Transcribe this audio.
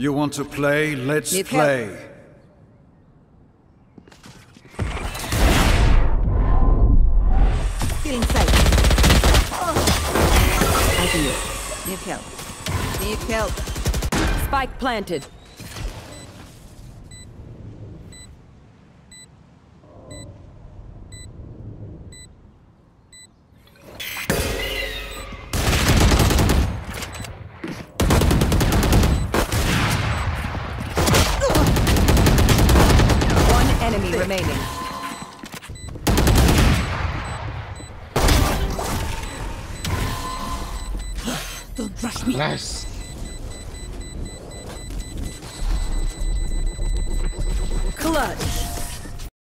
You want to play? Let's Need help. play. Feeling safe. I do it. Need help. Need help. Spike planted. Remaining. Don't rush me. Nice. Clutch.